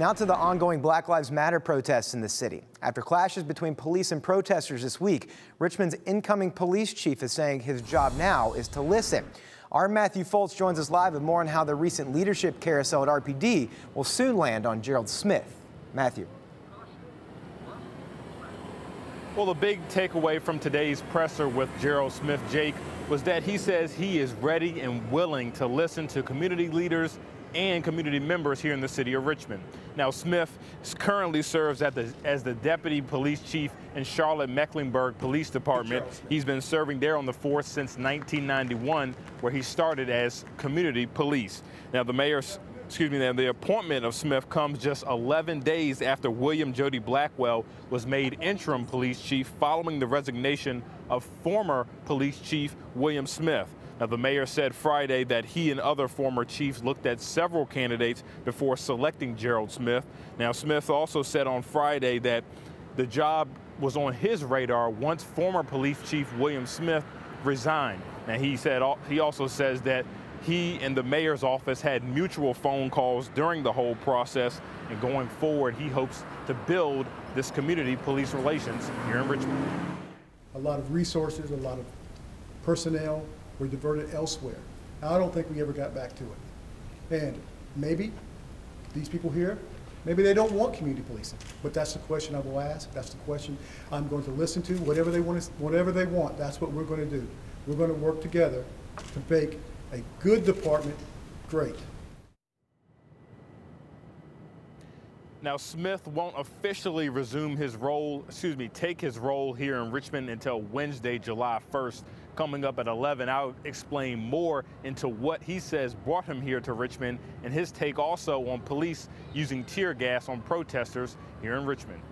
Now to the ongoing Black Lives Matter protests in the city. After clashes between police and protesters this week, Richmond's incoming police chief is saying his job now is to listen. Our Matthew Foltz joins us live with more on how the recent leadership carousel at RPD will soon land on Gerald Smith. Matthew. Well, the big takeaway from today's presser with Gerald Smith, Jake, was that he says he is ready and willing to listen to community leaders and community members here in the city of Richmond. Now, Smith currently serves the, as the deputy police chief in Charlotte Mecklenburg Police Department. He's been serving there on the force since 1991, where he started as community police. Now, the mayor's excuse me, now the appointment of Smith comes just 11 days after William Jody Blackwell was made interim police chief following the resignation of former police chief William Smith. Now, the mayor said Friday that he and other former chiefs looked at several candidates before selecting Gerald Smith. Now, Smith also said on Friday that the job was on his radar once former police chief William Smith resigned. Now, he said he also says that he and the mayor's office had mutual phone calls during the whole process, and going forward, he hopes to build this community police relations here in Richmond. A lot of resources, a lot of personnel, were diverted elsewhere. I don't think we ever got back to it. And maybe these people here, maybe they don't want community policing, but that's the question I will ask. That's the question I'm going to listen to. Whatever they want, whatever they want, that's what we're going to do. We're going to work together to make a good department great. Now, Smith won't officially resume his role, excuse me, take his role here in Richmond until Wednesday, July 1st. Coming up at 11, I'll explain more into what he says brought him here to Richmond and his take also on police using tear gas on protesters here in Richmond.